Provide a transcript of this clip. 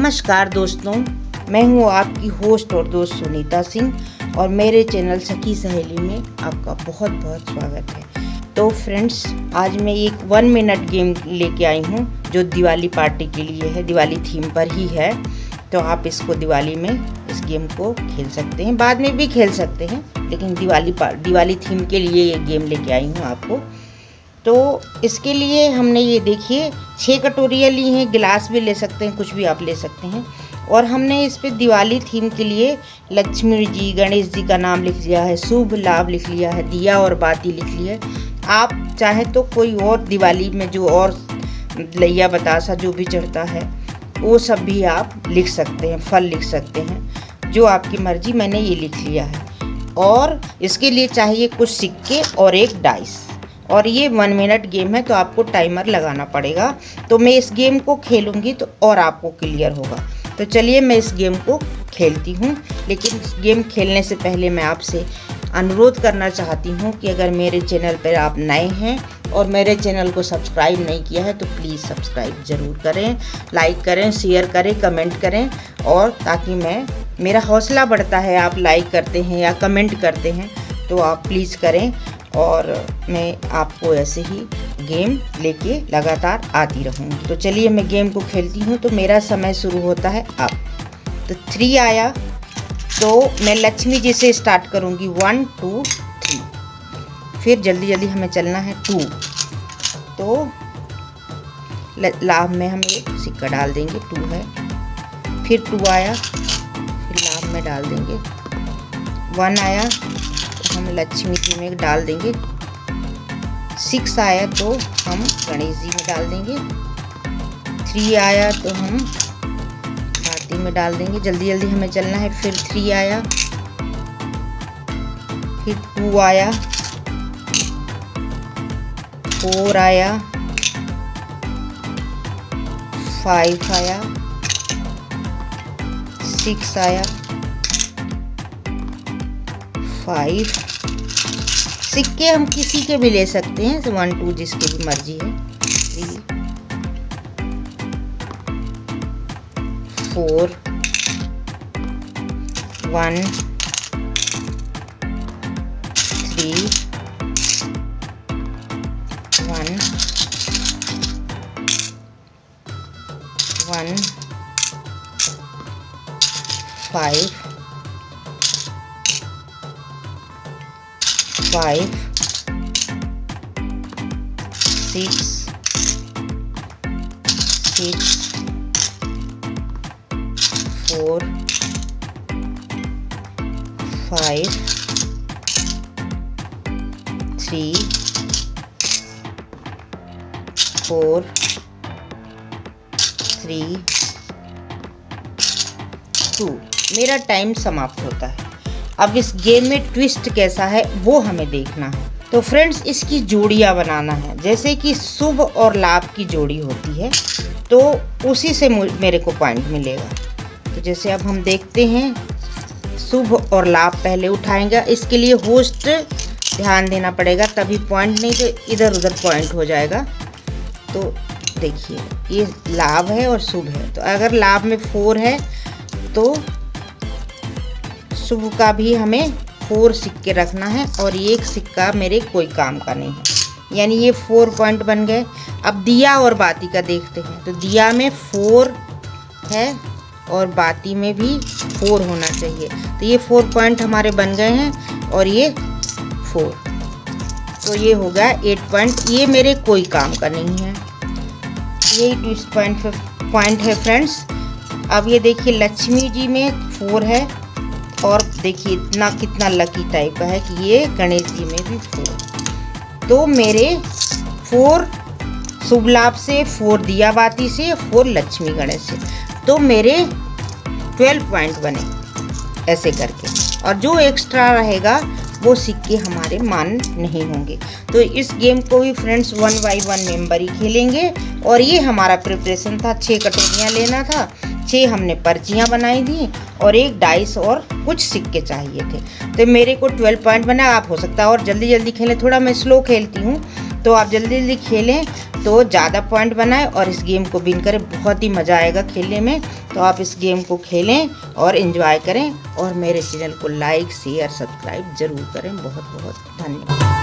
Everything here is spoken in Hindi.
नमस्कार दोस्तों, मैं हूँ आपकी होस्ट और दोस्त सुनीता सिंह और मेरे चैनल सखी सहेली में आपका बहुत बहुत स्वागत है। तो फ्रेंड्स आज मैं एक वन मिनट गेम लेके आई हूँ, जो दिवाली पार्टी के लिए है, दिवाली थीम पर ही है। तो आप इसको दिवाली में इस गेम को खेल सकते हैं, बाद में भी खेल सकते हैं, लेकिन दिवाली दिवाली थीम के लिए ये गेम लेके आई हूँ आपको। तो इसके लिए हमने ये देखिए छः कटोरियाँ ली हैं, गिलास भी ले सकते हैं, कुछ भी आप ले सकते हैं। और हमने इस पर दिवाली थीम के लिए लक्ष्मी जी, गणेश जी का नाम लिख लिया है, शुभ लाभ लिख लिया है, दिया और बाती लिख लिया है। आप चाहे तो कोई और दिवाली में जो और लैया बतासा जो भी चढ़ता है, वो सब भी आप लिख सकते हैं, फल लिख सकते हैं, जो आपकी मर्ज़ी, मैंने ये लिख लिया है। और इसके लिए चाहिए कुछ सिक्के और एक डाइस। और ये वन मिनट गेम है तो आपको टाइमर लगाना पड़ेगा। तो मैं इस गेम को खेलूँगी तो और आपको क्लियर होगा। तो चलिए मैं इस गेम को खेलती हूँ। लेकिन गेम खेलने से पहले मैं आपसे अनुरोध करना चाहती हूँ कि अगर मेरे चैनल पर आप नए हैं और मेरे चैनल को सब्सक्राइब नहीं किया है तो प्लीज़ सब्सक्राइब ज़रूर करें लाइक करें शेयर करें कमेंट करें, और ताकि मैं, मेरा हौसला बढ़ता है, आप लाइक करते हैं या कमेंट करते हैं तो आप प्लीज़ करें। और मैं आपको ऐसे ही गेम लेके लगातार आती रहूँगी। तो चलिए मैं गेम को खेलती हूँ तो मेरा समय शुरू होता है अब। तो थ्री आया तो मैं लक्ष्मी जी से स्टार्ट करूँगी। वन टू थ्री फिर जल्दी जल्दी हमें चलना है टू तो लाभ में हम एक सिक्का डाल देंगे टू है। फिर टू आया, फिर लाभ में डाल देंगे। वन आया लक्ष्मी जी में डाल देंगे। सिक्स आया तो हम गणेश जी में डाल देंगे। थ्री आया तो हम भारती में डाल देंगे। जल्दी जल्दी हमें चलना है, फिर थ्री आया। फिर टू आया। फोर आया। फाइव आया। सिक्स आया। फाइव सिक्के हम किसी के भी ले सकते हैं वन टू जिसकी भी मर्ज़ी है। Three four one three one one five five, six, six, four, five, three, four, three two मेरा टाइम समाप्त होता है अब इस गेम में ट्विस्ट कैसा है, वो हमें देखना है। तो फ्रेंड्स इसकी जोड़ियाँ बनाना है। जैसे कि शुभ और लाभ की जोड़ी होती है तो उसी से मेरे को पॉइंट मिलेगा। तो जैसे अब हम देखते हैं, शुभ और लाभ पहले उठाएँगे। इसके लिए होस्ट ध्यान देना पड़ेगा, तभी पॉइंट नहीं तो इधर उधर पॉइंट हो जाएगा। तो देखिए, ये लाभ है और शुभ है। तो अगर लाभ में फोर है तो शुभ का भी हमें फोर सिक्के रखना है और एक सिक्का मेरे कोई काम का नहीं है। यानी ये फोर पॉइंट बन गए। अब दिया और बाती का देखते हैं। तो दिया में फोर है और बाती में भी फोर होना चाहिए। तो ये फोर पॉइंट हमारे बन गए हैं और ये फोर। तो ये हो गया एट पॉइंट। ये मेरे कोई काम का नहीं है। यही ट्विस्ट पॉइंट पॉइंट है फ्रेंड्स। अब ये देखिए लक्ष्मी जी में फोर है। और देखिए इतना कितना लकी टाइप का है कि ये गणेश जी में भी फोर तो मेरे फोर शुभ लाभ से फोर दियाबाती से फोर लक्ष्मी गणेश से। तो मेरे ट्वेल्व पॉइंट बने, ऐसे करके। और जो एक्स्ट्रा रहेगा वो सिक्के हमारे मान नहीं होंगे। तो इस गेम को भी friends one by one member ही खेलेंगे। और ये हमारा प्रिपरेशन था। छः कटोरियाँ लेना था। छः हमने पर्चियाँ बनाई थी और एक डाइस और कुछ सिक्के चाहिए थे। तो मेरे को ट्वेल्व पॉइंट बना। आप हो सकता है और जल्दी जल्दी खेलें। थोड़ा मैं स्लो खेलती हूँ। तो आप जल्दी जल्दी खेलें तो ज़्यादा पॉइंट बनाए और इस गेम को विन करें। बहुत ही मज़ा आएगा खेलने में। तो आप इस गेम को खेलें और इन्जॉय करें और मेरे चैनल को लाइक, शेयर, सब्सक्राइब ज़रूर करें। बहुत बहुत धन्यवाद।